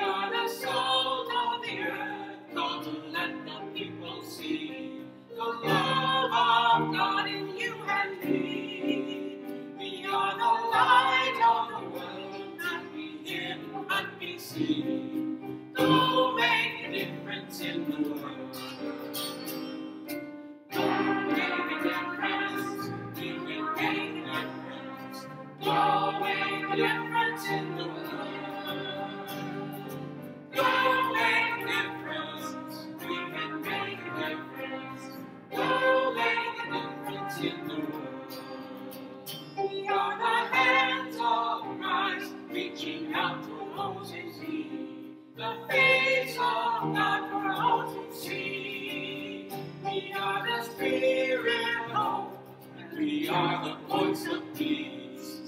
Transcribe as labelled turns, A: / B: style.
A: are the salt of the earth, let the people see the love of God in you and me. We are the light of the world, not be hid, but be seen. Go make a difference in the world. Go make a difference. We will make a difference. Go make a difference in the world. We are the hands of Christ, reaching out to those in need. The face of God for all to see. We are the spirit hope, and we are the voice of peace.